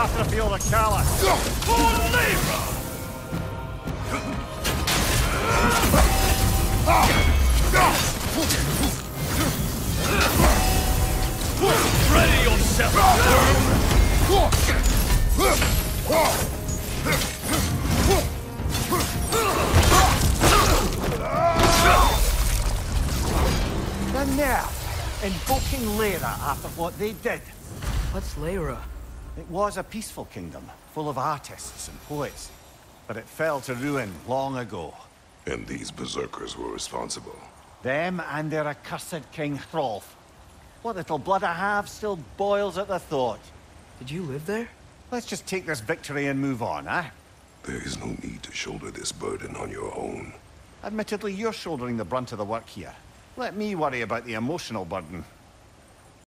After the field of Callous. For Lyra! Ready yourself, The nerve! Invoking Lyra after what they did. What's Lyra? It was a peaceful kingdom, full of artists and poets. But it fell to ruin long ago. And these berserkers were responsible. Them and their accursed King Hrolf. What little blood I have still boils at the thought. Did you live there? Let's just take this victory and move on, eh? There is no need to shoulder this burden on your own. Admittedly, you're shouldering the brunt of the work here. Let me worry about the emotional burden.